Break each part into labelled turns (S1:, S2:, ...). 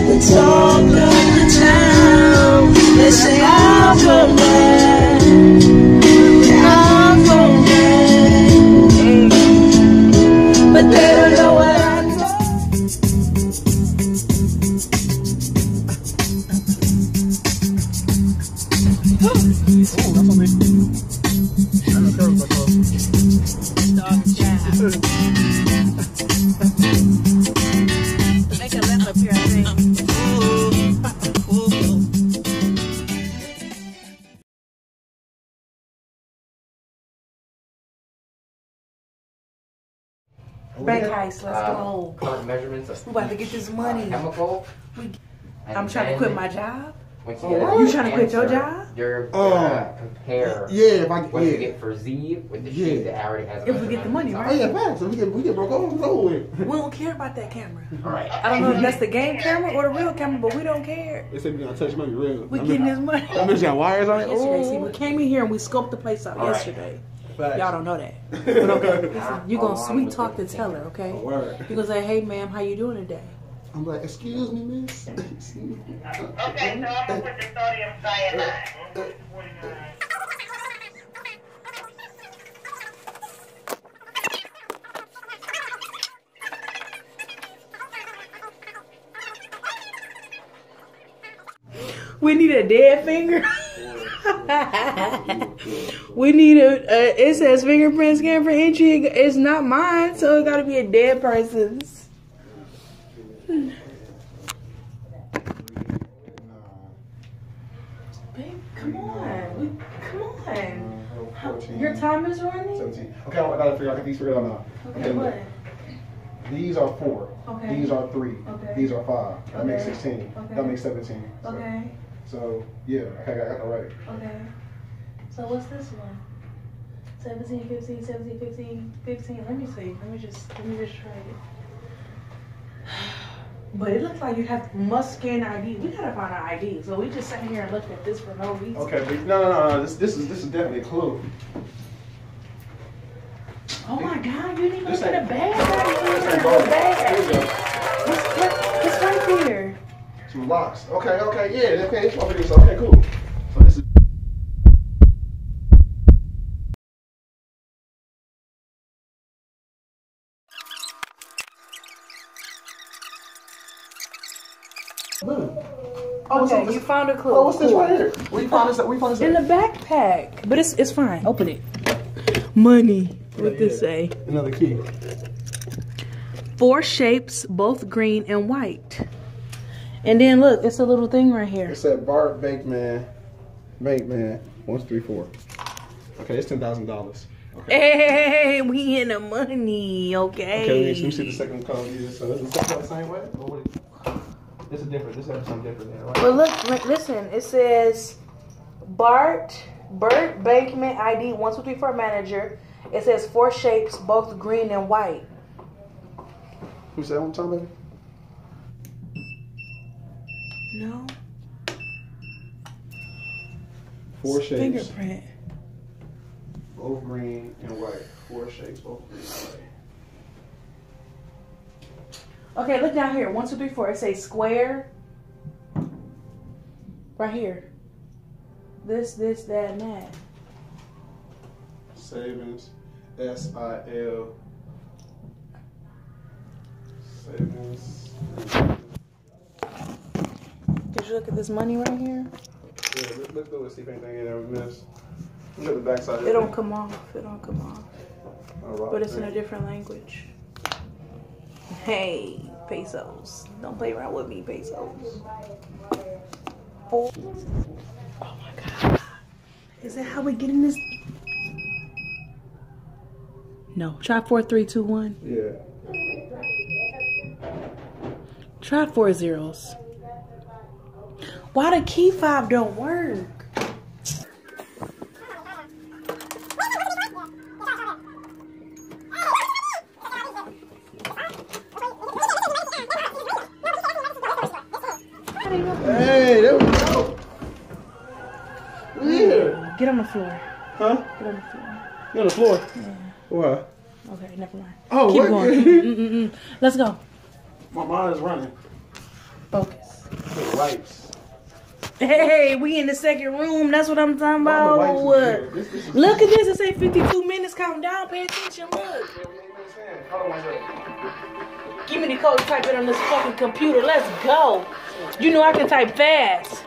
S1: The talk
S2: Bank let's go.
S3: Current measurements of
S2: We about to get this money.
S3: uh, chemical.
S2: We- I'm trying to quit my job.
S3: once
S4: Oh,
S3: get
S4: what?
S3: a
S2: You trying to quit your job?
S3: You're
S4: Oh.
S3: gonna compare
S4: Yeah, if I
S3: what you get for Z with the
S4: Yeah.
S3: sheet that already has.
S2: If we get the money, right?
S4: Oh yeah, facts. So we get we get broke off. No way.
S2: We don't care about that camera.
S3: All right.
S2: I don't know if that's the game camera or the real camera, but we don't care.
S4: They said we gonna touch money real.
S2: We
S4: I
S2: getting
S4: mean,
S2: this money.
S4: I mean, got wires on it.
S2: Yesterday, see,
S4: Oh.
S2: we came in here and we scoped the place out
S3: All right.
S2: Yesterday.
S4: Facts.
S2: Y'all don't know that. But okay, listen, you gonna sweet talk the teller, okay?
S4: Oh, word.
S2: You gonna say, hey ma'am, how you doing today?
S4: I'm like, excuse me, miss.
S5: Okay, so I'm gonna put the sodium cyanide.
S2: We need a dead finger. we need a. Uh, it says fingerprint scan for entry. It's not mine, so it gotta be a dead person's. Babe, come on. We, come on. How- Your time is running.
S4: 17. Okay, I gotta figure. I got these figured out now.
S2: Okay, what?
S4: These are four.
S2: Okay.
S4: These are three.
S2: Okay.
S4: These are five. That makes 16.
S2: Okay.
S4: That makes 17. So,
S2: Okay.
S4: So yeah, okay, I got that right.
S2: Okay. So what's this one? 17, 15, 17, 15, 15. Let me see. Let me just let me just try it. But it looks like you have must scan ID. We gotta find our ID. So we just sat here and looked at this for no reason.
S4: Okay, but no, no, no. This, this is this is definitely a clue.
S2: Oh my god, you didn't
S4: This
S2: look at the bag.
S4: This ain't gold.
S2: bag.
S4: Here we go.
S2: It's, right there.
S4: Some rocks. Okay, okay, yeah, okay. It's over there. Okay, cool. So this is. What's
S2: Okay,
S4: up?
S2: you found a clue.
S4: Oh, what's this
S2: Cool.
S4: right here? We found this. We found this.
S2: In the backpack. But it's it's fine. Open it. Money. What this say?
S4: Another key.
S2: Four shapes, both green and white. And then look, it's a little thing right here.
S4: It said Bart Bankman, Bankman, one, two, three, four. Okay, it's ten thousand dollars. Okay.
S2: Hey, we in the money, okay?
S4: Okay, let me, see the second code. Yeah, so is the second the same way? Or This is different. This has something different there, right?
S2: But look, li- listen, it says Bart, Bert Bankman ID 1234 manager. It says four shapes, both green and white.
S4: Who said one time, baby?
S2: No.
S4: Four shapes,
S2: Fingerprint.
S4: both green and white. Four shapes, both green and white.
S2: Okay, look down here. One, two, three, four. It says square. Right here. This, this, that, and that.
S4: Savings, S I L. Savings.
S2: Did you look at this money right here?
S4: Yeah, look, look through it, see if anything in there we missed. Look at the backside.
S2: It don't come off. It don't come off. But it's in a different language. Hey, pesos. Don't play around with me, pesos. Four. Oh my god. Is that how we get in this? No. Try four, three, two, one.
S4: Yeah.
S2: Try four zeros. Why the key fob don't work? Get on the floor.
S4: Huh?
S2: Get on the floor.
S4: You on the floor? Why?
S2: Okay, never mind.
S4: Oh,
S2: Keep
S4: what?
S2: going. Mm-mm-mm. Let's go.
S4: My mind is running.
S2: Focus.
S4: The wipes.
S2: Hey, we in the second room. That's what I'm talking about.
S4: wipes. This- this is-
S2: Look at this. It say 52 minutes. Count down. Pay attention. Look.
S4: Hold on one second.
S2: Give me the code. Type it on this fucking computer. Let's go. You know I can type fast.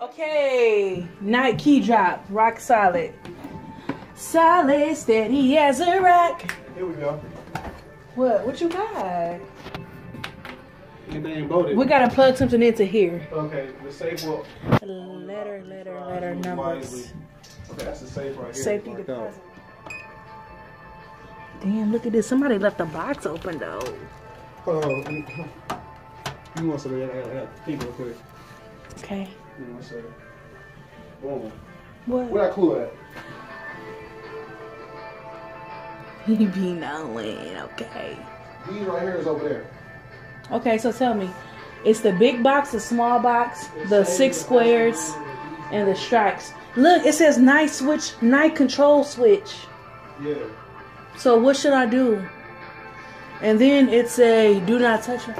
S2: Okay. Night key drop. Rock solid. Solid, steady as a rock.
S4: Here we go.
S2: What? What you got?
S4: Anything.
S2: We gotta plug something into here.
S4: Okay, the safe will.
S2: Letter, letter, letter, numbers.
S4: Okay, that's the safe right here.
S2: Safety deposit. Damn, look at this. Somebody left the box open though.
S4: Oh, Hold on. on. You want something? I got, I got people real quick.
S2: Okay.
S4: What I'm saying? Boom.
S2: What?
S4: Where that clue at?
S2: He be knowing. Okay.
S4: These right here is over there.
S2: Okay, so tell me. It's the big box, the small box, the six squares, and the stripes. Look, it says night switch, night control switch.
S4: Yeah.
S2: So what should I do? And then it say do not touch it.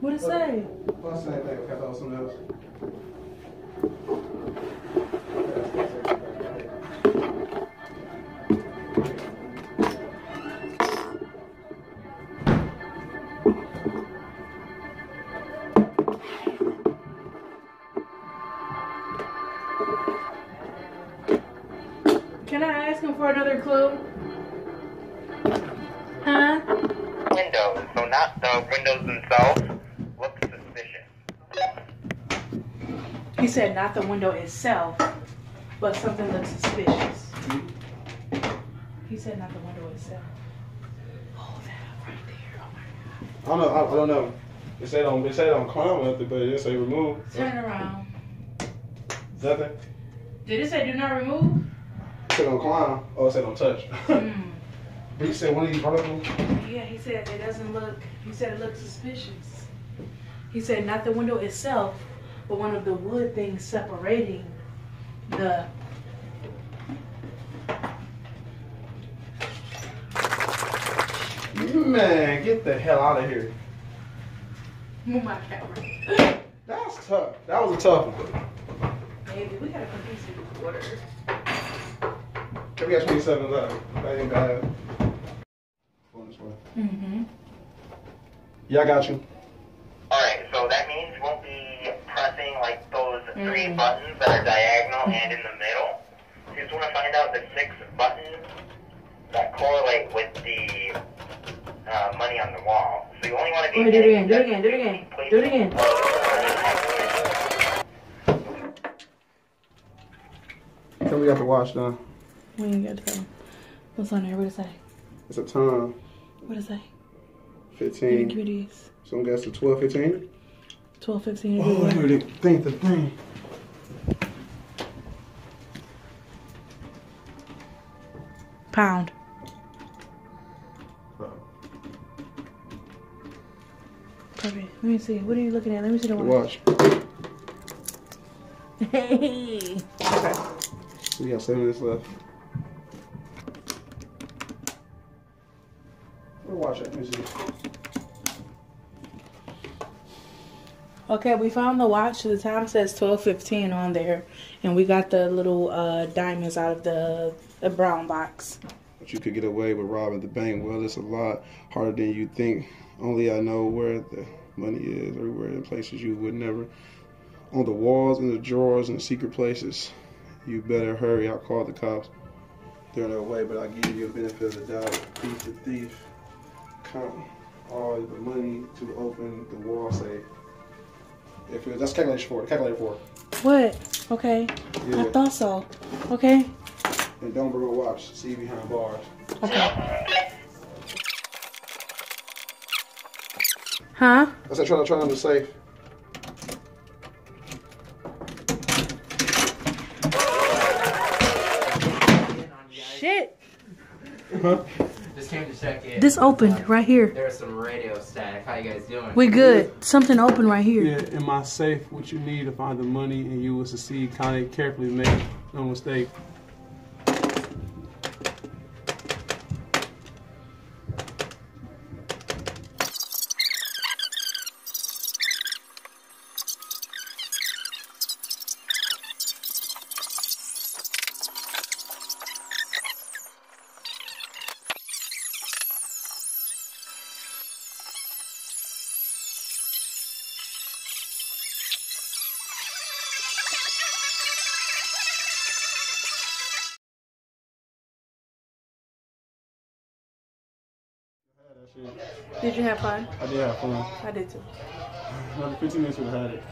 S2: What it say?
S4: Well, same thing. I thought something else.
S2: Can I ask him for another clue? Huh?
S5: Windows, so not the windows themselves, look suspicious.
S2: He said not the window itself, but something looks suspicious. He said not the window itself. Hold that up right there. Oh my
S4: I don't know. I, I don't know. It said on it said on climb nothing, but it say remove.
S2: Turn around.
S4: Nothing.
S2: Did it say do not remove?
S4: It said on climb. Oh, it said on touch.
S2: Hmm.
S4: But you said one of these articles.
S2: Yeah, he said it doesn't look. He said it looks suspicious. He said not the window itself, but one of the wood things separating the.
S4: Man, get the hell out of here.
S2: Move my camera.
S4: That's tough. That was a tough one.
S2: Baby, we gotta put these in.
S4: Okay, we got 27 left. That ain't bad. Going this way.
S2: Mm-hmm.
S4: Yeah, I got you.
S5: Three
S2: Mm.
S5: buttons that are diagonal and in the middle. So you just want to find out the six buttons that correlate with the uh, money on the wall. So you only want to be
S2: Okay, do it again, do it again, do it again, do it again.
S4: Tell me you got the watch done.
S2: We ain't got to go. What's on there? What it say?
S4: It's a time.
S2: What it say? Give me, give
S4: 15.
S2: me these.
S4: So I'm guessing 12, 15.
S2: 12, 15.
S4: Oh, I heard it. Think the thing.
S2: Pound. Perfect. Let me see. What are you looking at? Let me see the
S4: The
S2: watch.
S4: watch.
S2: Hey. Okay.
S4: We got seven minutes left. Where the watch at? Let me see.
S2: Okay, we found the watch. The time says 12:15 on there, and we got the little uh, diamonds out of the the brown box.
S4: But you could get away with robbing the bank. Well, it's a lot harder than you think. Only I know where the money is, everywhere in places you would never. on the walls and the drawers and the secret places. You better hurry. I'll call the cops. They're on their way, but I'll give you a benefit of the doubt. Thief to thief. Count all the money to open the wall safe. If it, that's calculation four. Calculator four.
S2: What? Okay. I thought so. Okay.
S4: And don't bring a watch. See you behind bars.
S2: Okay. Huh?
S4: I said try to try on the safe.
S2: Shit.
S4: Huh?
S3: Just came to check in.
S2: This opened right here.
S3: There's some radio static. How you guys doing?
S2: We good. Something open right here.
S6: Yeah, in my safe, what you need to find the money and you will succeed. Kind of carefully make no mistake.
S2: Did you have fun?
S4: I did have fun.
S2: I did too.
S4: Another 15 minutes would have had it.